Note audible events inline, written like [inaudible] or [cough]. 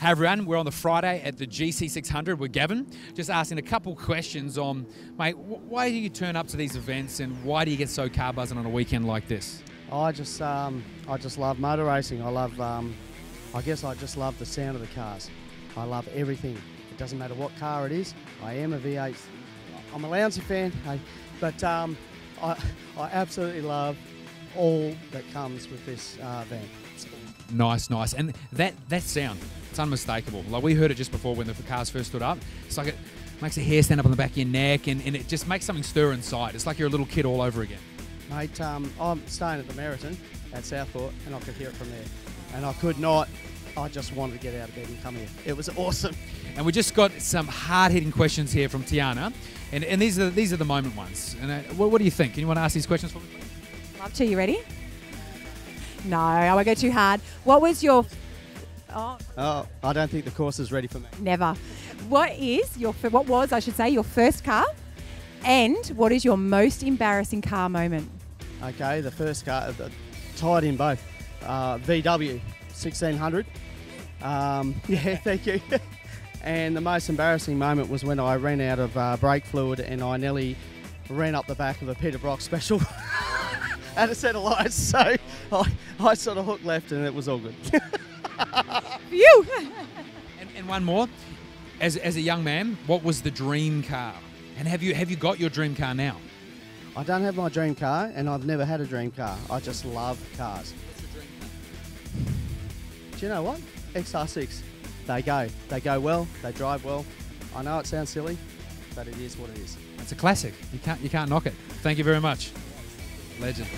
Hey everyone, we're on the Friday at the GC600 with Gavin. Just asking a couple questions on, mate, why do you turn up to these events and why do you get so car buzzing on a weekend like this? I just, um, I just love motor racing. I love, um, I guess I just love the sound of the cars. I love everything. It doesn't matter what car it is. I am a V8. I'm a Lowndes fan, hey, but um, I, I absolutely love all that comes with this uh, van. Nice, nice. And that, that sound, it's unmistakable. Like we heard it just before when the cars first stood up. It's like it makes a hair stand up on the back of your neck and, and it just makes something stir inside. It's like you're a little kid all over again. Mate, um, I'm staying at the Meriton at Southport, and I could hear it from there. And I could not. I just wanted to get out of bed and come here. It was awesome. And we just got some hard-hitting questions here from Tiana, and, and these are these are the moment ones. And uh, what, what do you think? Can you want to ask these questions for me? Love to. You ready? No, I won't go too hard. What was your? Oh, Oh, I don't think the course is ready for me. never. What is your? What was I should say your first car? And what is your most embarrassing car moment? Okay, the first car, the, tied in both. Uh, VW 1600. Um, [laughs] yeah, thank you. [laughs] and the most embarrassing moment was when I ran out of uh, brake fluid and I nearly ran up the back of a Peter Brock special [laughs] at a set of lights. So I, I sort of hooked left and it was all good. You. And, and one more. As, as a young man, what was the dream car? And have you have you got your dream car now? I don't have my dream car and I've never had a dream car. I just love cars. Do you know what? XR6. They go. They go well. They drive well. I know it sounds silly, but it is what it is. It's a classic. You can't you can't knock it. Thank you very much. Legend.